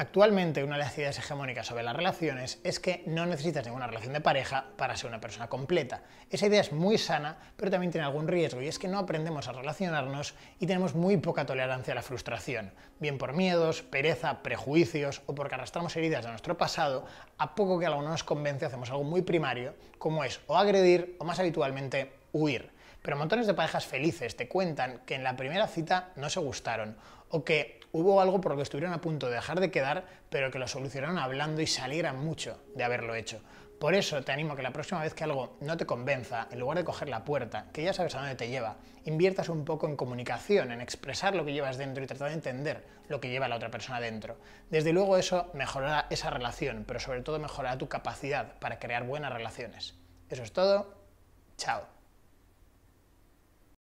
Actualmente una de las ideas hegemónicas sobre las relaciones es que no necesitas ninguna relación de pareja para ser una persona completa. Esa idea es muy sana, pero también tiene algún riesgo y es que no aprendemos a relacionarnos y tenemos muy poca tolerancia a la frustración, bien por miedos, pereza, prejuicios o porque arrastramos heridas de nuestro pasado, a poco que algo no nos convence hacemos algo muy primario, como es o agredir o más habitualmente huir. Pero montones de parejas felices te cuentan que en la primera cita no se gustaron o que hubo algo por lo que estuvieron a punto de dejar de quedar, pero que lo solucionaron hablando y salieran mucho de haberlo hecho. Por eso te animo a que la próxima vez que algo no te convenza, en lugar de coger la puerta, que ya sabes a dónde te lleva, inviertas un poco en comunicación, en expresar lo que llevas dentro y tratar de entender lo que lleva la otra persona dentro. Desde luego eso mejorará esa relación, pero sobre todo mejorará tu capacidad para crear buenas relaciones. Eso es todo. Chao.